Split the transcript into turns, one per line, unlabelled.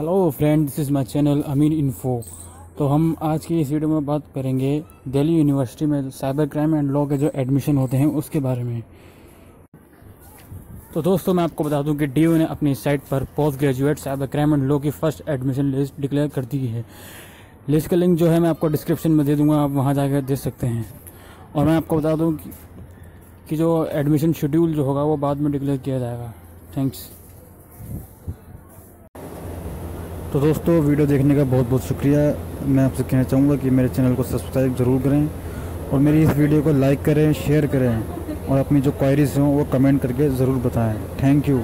Hello friend this is my channel Amin info तो हम आज की इस वीडियो में बात करेंगे दिल्ली यूनिवर्सिटी में साइबर क्राइम एंड लॉ के जो एडमिशन होते हैं उसके बारे में। तो दोस्तों मैं आपको बता दूँ कि डी ने अपनी साइट पर post graduate cyber crime and law की फ़र्स्ट एडमिशन लिस्ट डिक्लेयर कर दी है। लिस्ट का लिंक जो है मैं आपको डिस्क्रिप्शन में दे दूँगा आप वहाँ जाकर देख सकते हैं। और मैं आपको बता दूँ कि, कि जो एडमिशन शेड्यूल जो होगा वो बाद में डिक्लेयर किया जाएगा। थैंक्स तो दोस्तों, वीडियो देखने का बहुत बहुत शुक्रिया। मैं आपसे कहना चाहूँगा कि मेरे चैनल को सब्सक्राइब ज़रूर करें और मेरी इस वीडियो को लाइक करें, शेयर करें और अपनी जो क्वायरीज हों वो कमेंट करके ज़रूर बताएँ। Thank you.